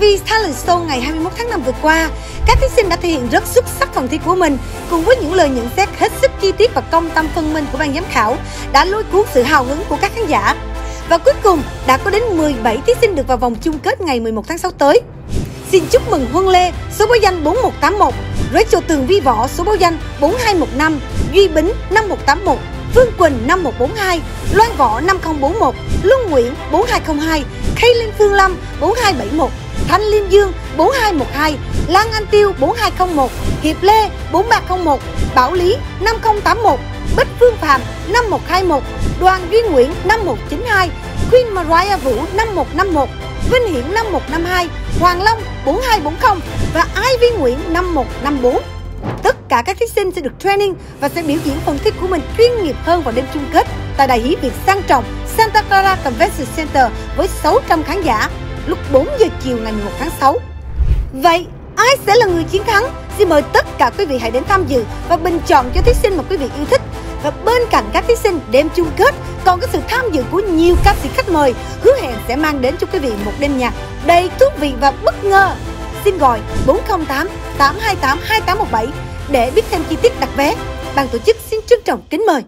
MV Talent Show ngày 21 tháng 5 vừa qua, các thí sinh đã thể hiện rất xuất sắc phần thi của mình cùng với những lời nhận xét hết sức chi tiết và công tâm phân minh của ban giám khảo đã lôi cuốn sự hào hứng của các khán giả. Và cuối cùng đã có đến 17 thí sinh được vào vòng chung kết ngày 11 tháng 6 tới. Xin chúc mừng Huân Lê, số báo danh 4181, Rachel Tường Vi Võ, số báo danh 4215, Duy Bính 5181, Phương Quỳnh 5142, Loan Võ 5041, Luân Nguyễn 4202, Kaylin Phương Lâm 4271, Thanh Liêm Dương 4212, Lan Anh Tiêu 4201, Hiệp Lê 4301, Bảo Lý 5081, Bích Phương Phạm 5121, Đoàn Duy Nguyễn 5192, Queen Mariah Vũ 5151, Vinh Hiển 5152, Hoàng Long 4240 và Ivy Nguyễn 5154. Tất cả các thí sinh sẽ được training và sẽ biểu diễn phần thi của mình chuyên nghiệp hơn vào đêm chung kết tại Đại Hí Việt sang trọng Santa Clara Convention Center với 600 khán giả lúc 4 giờ chiều ngày 11 tháng 6. Vậy, ai sẽ là người chiến thắng? Xin mời tất cả quý vị hãy đến tham dự và bình chọn cho thí sinh mà quý vị yêu thích. Và bên cạnh các thí sinh đêm chung kết, còn có sự tham dự của nhiều ca sĩ khách mời, hứa hẹn sẽ mang đến cho quý vị một đêm nhạc đầy thú vị và bất ngờ. Xin gọi 408 828 2817 để biết thêm chi tiết đặt vé. Ban tổ chức xin trân trọng kính mời.